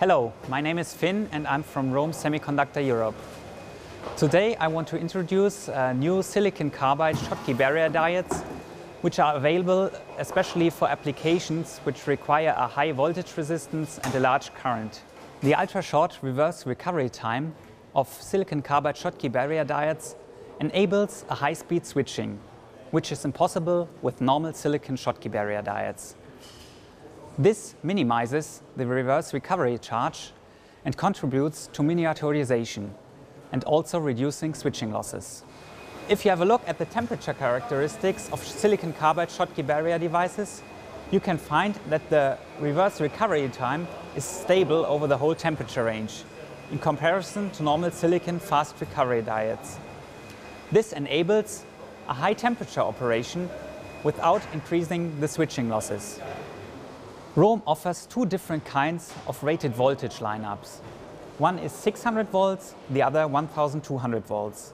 Hello, my name is Finn and I'm from ROHM Semiconductor Europe. Today I want to introduce uh, new silicon carbide Schottky barrier diodes which are available especially for applications which require a high voltage resistance and a large current. The ultra-short reverse recovery time of silicon carbide Schottky barrier diodes enables a high-speed switching, which is impossible with normal silicon Schottky barrier diodes. This minimizes the reverse recovery charge and contributes to miniaturization and also reducing switching losses. If you have a look at the temperature characteristics of silicon carbide Schottky barrier devices, you can find that the reverse recovery time is stable over the whole temperature range in comparison to normal silicon fast recovery diodes. This enables a high temperature operation without increasing the switching losses. ROHM offers two different kinds of rated voltage lineups. One is 600 volts, the other 1200 volts.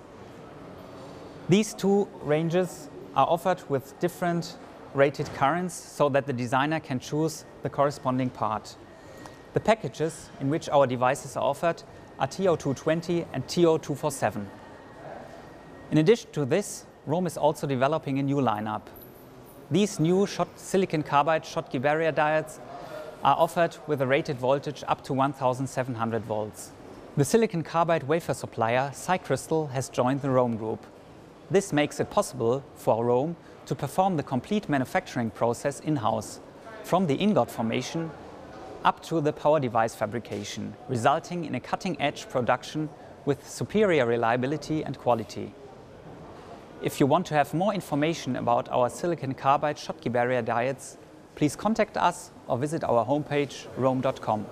These two ranges are offered with different rated currents so that the designer can choose the corresponding part. The packages in which our devices are offered are TO220 and TO247. In addition to this, ROHM is also developing a new lineup. These new shot silicon carbide Schottky barrier diodes are offered with a rated voltage up to 1700 volts. The silicon carbide wafer supplier SiCrystal has joined the ROHM group. This makes it possible for ROHM to perform the complete manufacturing process in-house, from the ingot formation up to the power device fabrication, resulting in a cutting-edge production with superior reliability and quality. If you want to have more information about our silicon carbide Schottky barrier diodes, please contact us or visit our homepage rohm.com.